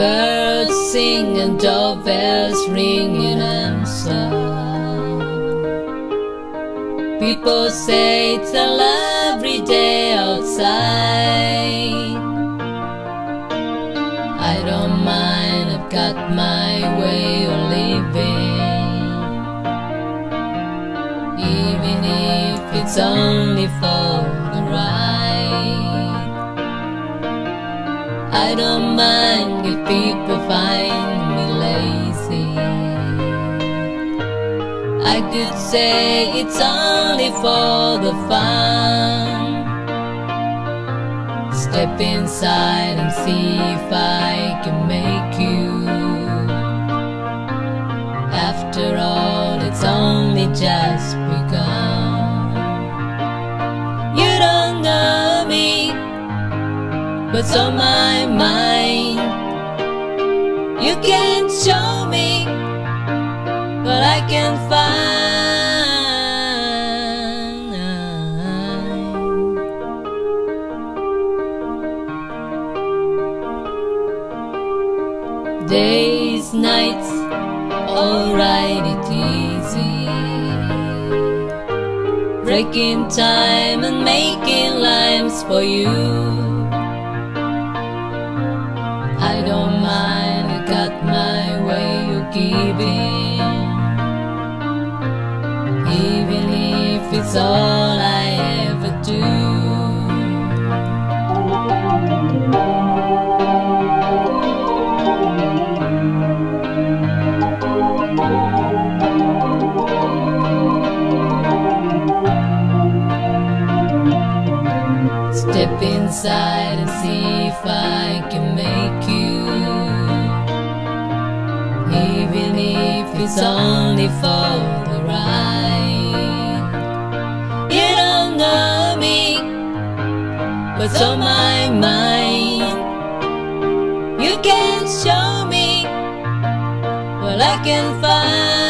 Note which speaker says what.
Speaker 1: Birds sing and doorbells ring in answer. People say it's a lovely day outside. I don't mind, I've got my way of living. Even if it's only for the ride. I don't mind if people find me lazy. I could say it's only for the fun. Step inside and see if I can make you. After all, it's only just begun. What's on my mind. You can't show me what I can find. Days, nights, alright, it's easy. Breaking time and making limes for you. Giving. Even if it's all I ever do. Step inside and see if I can make you. Even if it's only for the ride. You don't know me, what's on my mind. You can't show me what I can find.